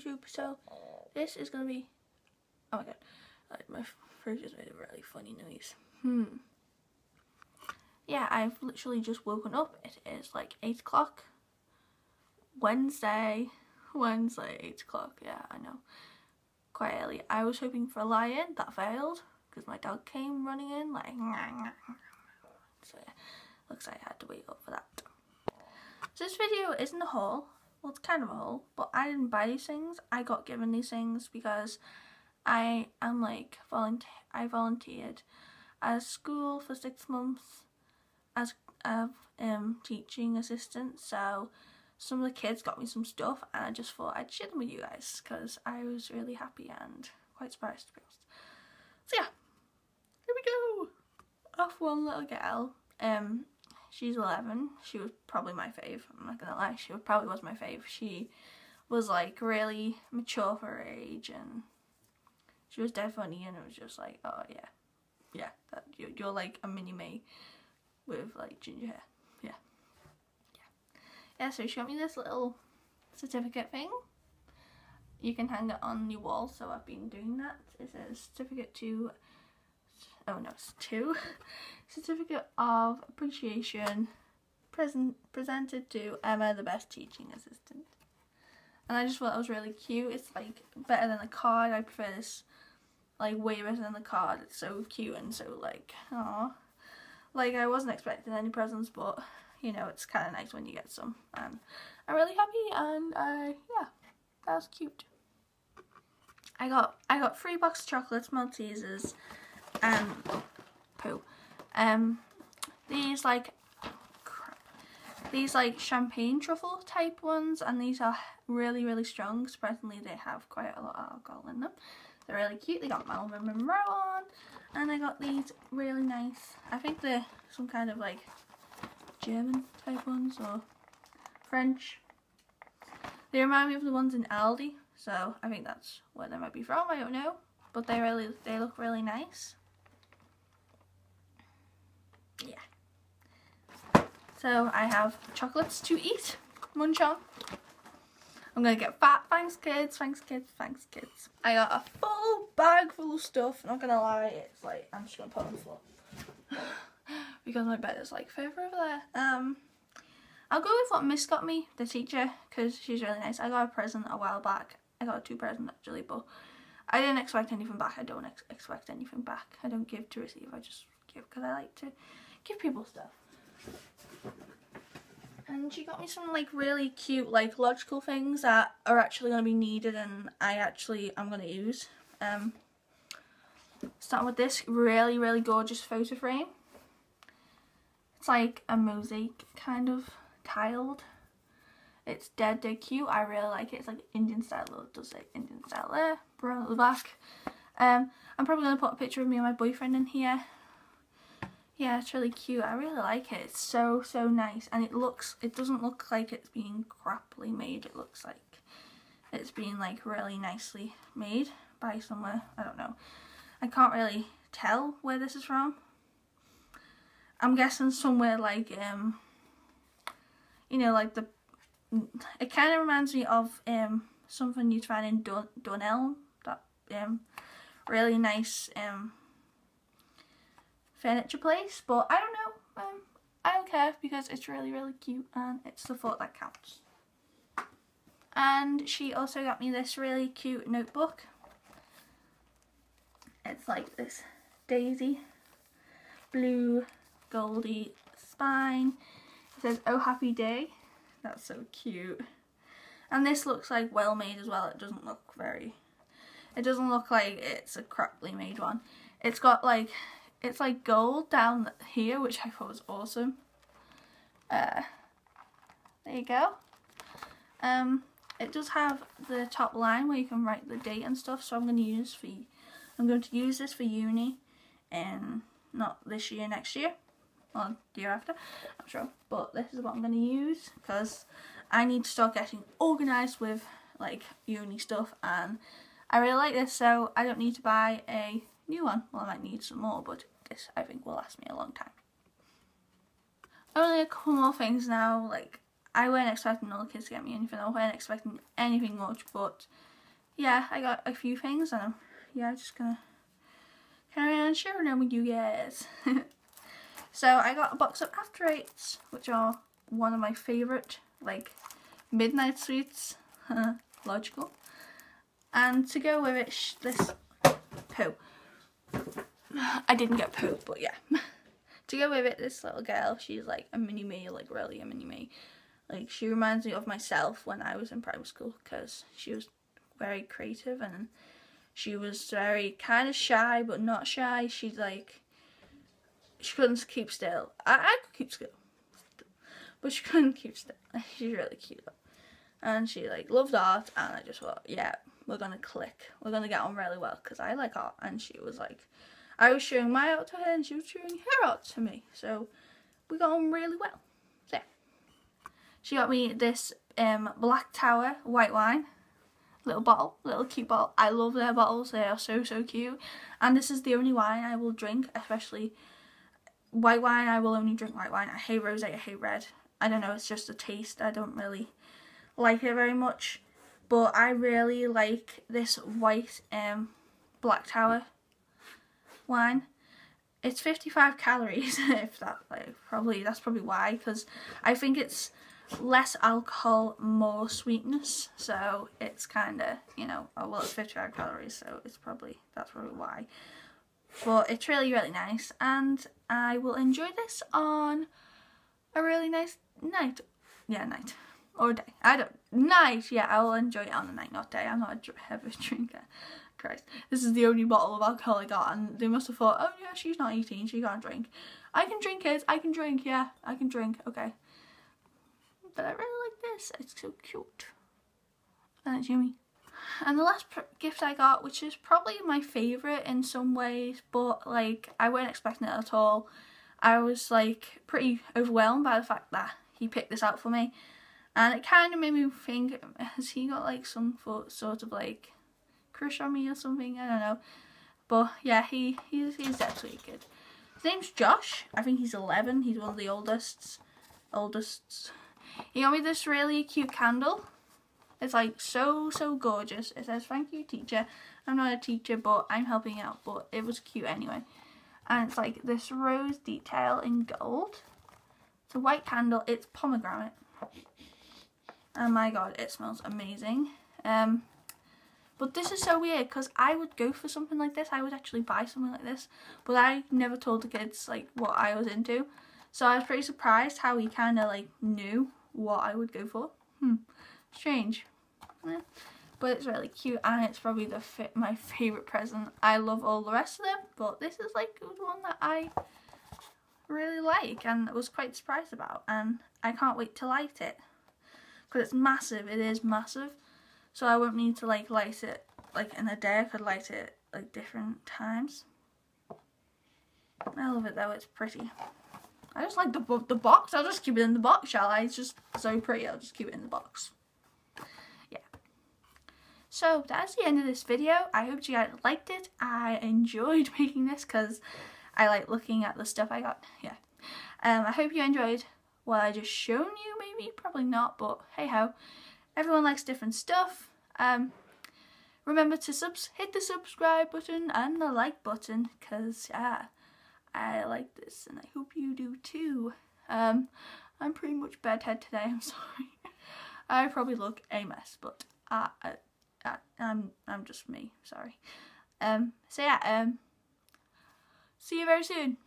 YouTube. So this is gonna be. Oh my god, like, my fridge just made a really funny noise. Hmm. Yeah, I've literally just woken up. It is like eight o'clock. Wednesday. Wednesday, eight o'clock. Yeah, I know. Quite early. I was hoping for a lie-in. That failed because my dog came running in like. So yeah, looks like I had to wait up for that. So this video isn't a haul. Well, it's kind of a haul, but I didn't buy these things. I got given these things because I am like volunteer. I volunteered at school for six months as a um, teaching assistant. So some of the kids got me some stuff, and I just thought I'd share them with you guys because I was really happy and quite surprised to be honest. So yeah, here we go. Off one little girl. Um, she's 11. She was probably my fave. I'm not gonna lie. She probably was my fave. She was like really mature for her age and she was dead funny and it was just like, oh yeah, yeah, that you're, you're like a mini me with like ginger hair. Yeah, yeah, yeah. So she got me this little certificate thing. You can hang it on your wall. So I've been doing that. It says certificate to oh no, it's two. Certificate of Appreciation present presented to Emma, the best teaching assistant. And I just thought that was really cute. It's like better than a card. I prefer this like way better than the card. It's so cute and so like, oh, like I wasn't expecting any presents, but you know it's kind of nice when you get some. And I'm really happy, and uh, yeah, that was cute. I got I got three box of chocolates, Maltesers, and oh, poo. Um, these like these like champagne truffle type ones, and these are really really strong. Surprisingly, they have quite a lot of alcohol in them. They're really cute. They got Marilyn Monroe on, and I got these really nice. I think they're some kind of like German type ones or French. They remind me of the ones in Aldi, so I think that's where they might be from. I don't know, but they really they look really nice. Yeah. So I have chocolates to eat, munch on. I'm gonna get fat. Thanks, kids. Thanks, kids. Thanks, kids. I got a full bag full of stuff. Not gonna lie, it's like I'm just gonna put on the floor because my bed is like further over there. Um, I'll go with what Miss got me, the teacher, because she's really nice. I got a present a while back. I got two present actually, but I didn't expect anything back. I don't ex expect anything back. I don't give to receive. I just because I like to give people stuff. And she got me some like really cute like logical things that are actually going to be needed and I actually am going to use. Um, starting with this really really gorgeous photo frame. It's like a mosaic kind of tiled. It's dead dead cute. I really like it. It's like Indian style. It does say Indian style there. Brown the back. Um, I'm probably going to put a picture of me and my boyfriend in here yeah it's really cute. I really like it. It's so so nice. And it looks it doesn't look like it's being crappily made. It looks like it's being like really nicely made by somewhere. I don't know. I can't really tell where this is from. I'm guessing somewhere like um you know like the it kind of reminds me of um something you'd find in Dun Dunelm. That um really nice um furniture place, but I don't know. Um, I don't care because it's really, really cute and it's the thought that counts. And she also got me this really cute notebook. It's like this daisy, blue, goldy spine. It says, oh happy day. That's so cute. And this looks like well made as well. It doesn't look very, it doesn't look like it's a craply made one. It's got like it's like gold down here, which I thought was awesome. Uh, there you go. Um, it does have the top line where you can write the date and stuff, so I'm going to use for I'm going to use this for uni, and not this year, next year, or the year after, I'm sure. But this is what I'm going to use because I need to start getting organised with like uni stuff, and I really like this, so I don't need to buy a new one. Well, I might need some more, but this I think will last me a long time. Only a couple more things now, like I weren't expecting all the kids to get me anything. I weren't expecting anything much, but yeah, I got a few things and I'm yeah, just gonna carry on sharing them with you guys. so I got a box of After Eights, which are one of my favourite, like, midnight sweets. Logical. And to go with it, this poo. I didn't get poo, but yeah. to go with it, this little girl, she's like a mini me, like really a mini me. Like she reminds me of myself when I was in primary school because she was very creative and she was very kind of shy but not shy. She's like she couldn't keep still. I, I could keep still, but she couldn't keep still. She's really cute though. and she like loved art and I just thought yeah we're gonna click we're gonna get on really well because I like art and she was like I was showing my art to her and she was showing her art to me. So we got on really well. So she got me this um black tower white wine. Little bottle little cute bottle. I love their bottles they are so so cute. And this is the only wine I will drink especially white wine. I will only drink white wine. I hate rosé I hate red. I don't know it's just a taste. I don't really like it very much. But I really like this white um black tower wine it's 55 calories if that like probably that's probably why because I think it's less alcohol more sweetness so it's kind of you know oh well it's 55 calories so it's probably that's probably why but it's really really nice and I will enjoy this on a really nice night yeah night or day. I don't night. Yeah, I will enjoy it on the night, not day. I'm not a heavy drinker. Christ, this is the only bottle of alcohol I got, and they must have thought, oh yeah, she's not 18, she can't drink. I can drink, kids. I can drink. Yeah, I can drink. Okay. But I really like this. It's so cute. And it's yummy. And the last gift I got, which is probably my favourite in some ways, but like I weren't expecting it at all. I was like pretty overwhelmed by the fact that he picked this out for me and it kind of made me think has he got like some sort of like crush on me or something I don't know. But yeah he he's, he's absolutely good. His name's Josh. I think he's 11 he's one of the oldest oldest. He got me this really cute candle. It's like so so gorgeous. It says thank you teacher. I'm not a teacher but I'm helping out but it was cute anyway. And it's like this rose detail in gold. It's a white candle. It's pomegranate. Oh my god, it smells amazing. Um, but this is so weird because I would go for something like this. I would actually buy something like this. But I never told the kids like what I was into. So I was pretty surprised how he kind of like knew what I would go for. Hmm, strange. Yeah. But it's really cute and it's probably the my favourite present. I love all the rest of them. But this is like one that I really like and was quite surprised about. And I can't wait to light it because it's massive. It is massive. So I won't need to like light it like in a day. I could light it like different times. I love it though. It's pretty. I just like the the box. I'll just keep it in the box, shall I? It's just so pretty. I'll just keep it in the box. Yeah. So that's the end of this video. I hope you guys liked it. I enjoyed making this because I like looking at the stuff I got. Yeah. Um, I hope you enjoyed what I just shown you maybe probably not but hey ho everyone likes different stuff. Um remember to subs hit the subscribe button and the like button because yeah I like this and I hope you do too. Um I'm pretty much bedhead today I'm sorry. I probably look a mess but I, I, I I'm I'm just me sorry. Um so yeah um see you very soon